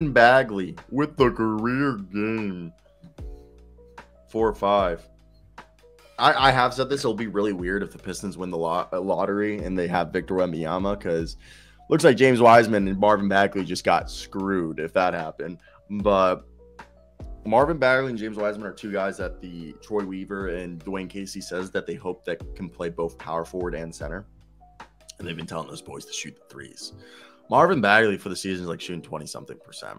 Bagley with the career game. Four or five. I, I have said this. It'll be really weird if the Pistons win the lot, uh, lottery and they have Victor Wembanyama because looks like James Wiseman and Marvin Bagley just got screwed if that happened. But Marvin Bagley and James Wiseman are two guys that the Troy Weaver and Dwane Casey says that they hope that can play both power forward and center. And they've been telling those boys to shoot the threes. Marvin Bagley for the season is like shooting 20 something percent.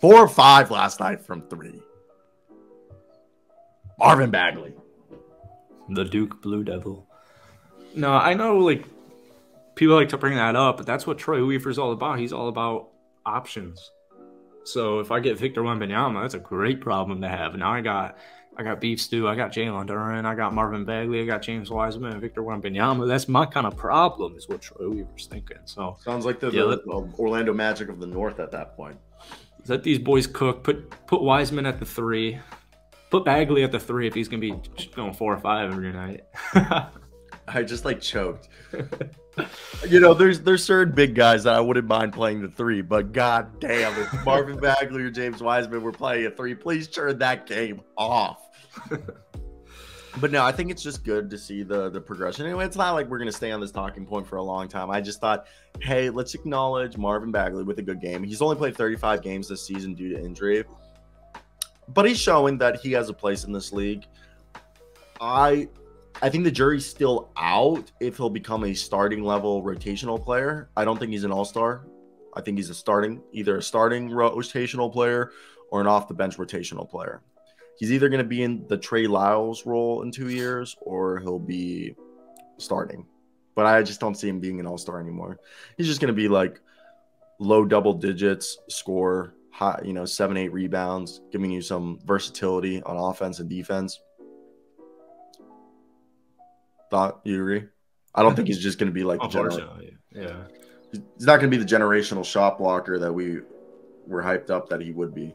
Four or five last night from three. Marvin Bagley. The Duke Blue Devil. No, I know like people like to bring that up, but that's what Troy Weaver's all about. He's all about options. So if I get Victor Wembanyama, that's a great problem to have. Now I got I got Beef Stew, I got Jalen Duren, I got Marvin Bagley, I got James Wiseman, and Victor Wembanyama. That's my kind of problem, is what Troy Weaver's thinking. So sounds like the, yeah, the, the uh, Orlando Magic of the North at that point. Let these boys cook. Put put Wiseman at the three. Put Bagley at the three if he's gonna be going four or five every night. I just like choked. you know, there's there's certain big guys that I wouldn't mind playing the three, but god damn, if Marvin Bagley or James Wiseman were playing a three, please turn that game off. but no, I think it's just good to see the the progression. Anyway, it's not like we're gonna stay on this talking point for a long time. I just thought, hey, let's acknowledge Marvin Bagley with a good game. He's only played 35 games this season due to injury, but he's showing that he has a place in this league. I I think the jury's still out if he'll become a starting level rotational player. I don't think he's an all star. I think he's a starting, either a starting rotational player or an off the bench rotational player. He's either going to be in the Trey Lyles role in two years or he'll be starting. But I just don't see him being an all star anymore. He's just going to be like low double digits, score, high, you know, seven, eight rebounds, giving you some versatility on offense and defense thought you agree? I don't think he's just going to be like the gener- yeah. He's not going to be the generational shot blocker that we were hyped up that he would be.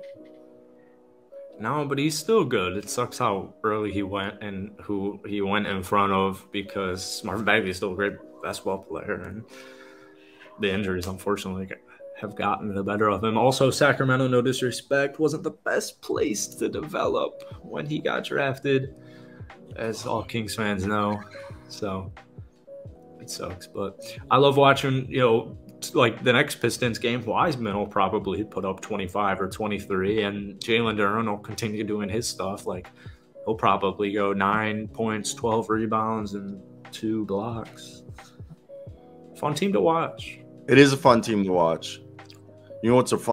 No, but he's still good. It sucks how early he went and who he went in front of because Marvin Bagley is still a great basketball player, and the injuries unfortunately have gotten the better of him. Also, Sacramento, no disrespect, wasn't the best place to develop when he got drafted as all Kings fans know. So it sucks, but I love watching. You know, like the next Pistons game, Wiseman will probably put up 25 or 23, and Jalen Duren will continue doing his stuff. Like he'll probably go nine points, 12 rebounds, and two blocks. Fun team to watch. It is a fun team to watch. You know what's a fun